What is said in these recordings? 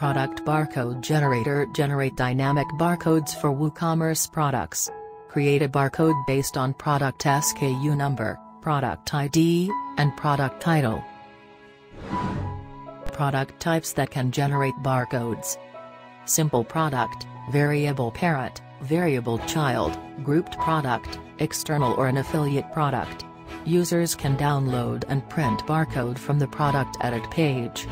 Product Barcode Generator Generate dynamic barcodes for WooCommerce products. Create a barcode based on product SKU number, product ID, and product title. Product types that can generate barcodes. Simple product, variable parent, variable child, grouped product, external or an affiliate product. Users can download and print barcode from the product edit page.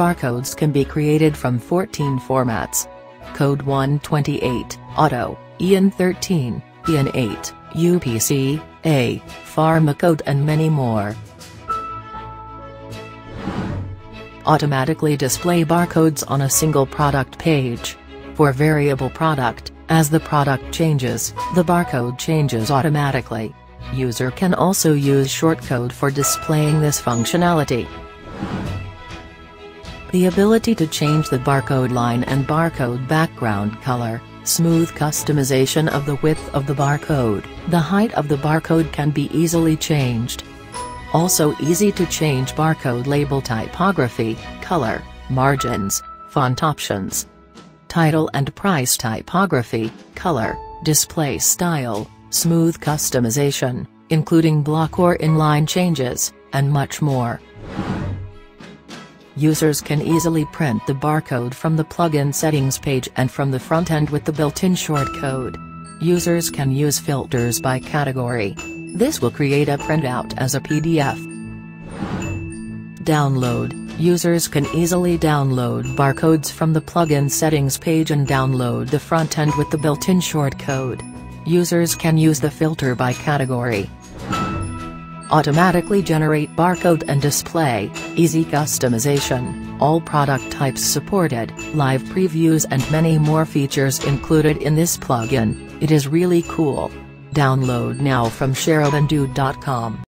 Barcodes can be created from 14 formats. Code 128, Auto, EAN 13, EAN 8, UPC, A, Pharmacode and many more. Automatically display barcodes on a single product page. For variable product, as the product changes, the barcode changes automatically. User can also use shortcode for displaying this functionality. The ability to change the barcode line and barcode background color, smooth customization of the width of the barcode, the height of the barcode can be easily changed. Also easy to change barcode label typography, color, margins, font options, title and price typography, color, display style, smooth customization, including block or inline changes, and much more. Users can easily print the barcode from the plugin settings page and from the front end with the built-in shortcode. Users can use filters by category. This will create a printout as a PDF. Download Users can easily download barcodes from the plugin settings page and download the front end with the built-in shortcode. Users can use the filter by category automatically generate barcode and display, easy customization, all product types supported, live previews and many more features included in this plugin, it is really cool. Download now from sharabindu.com.